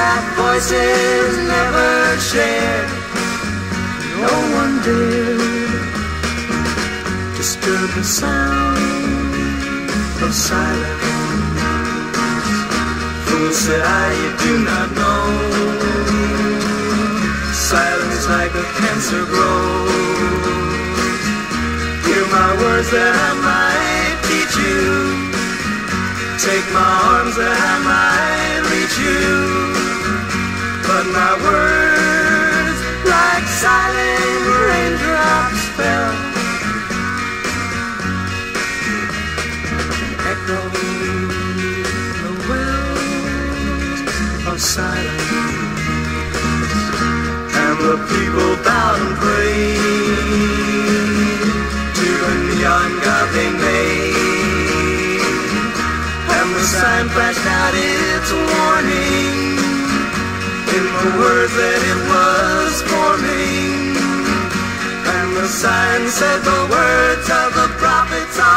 that voices never shared. No one dared disturb the sound of silence. Fool said I, you do not know. Silence like a cancer grows. Hear my words that I silent raindrops, fell. Echoing the wells of silence. And the people bowed and prayed to the neon god they made. And the sign flashed out its warning in the words that it was sign said the words of the prophets.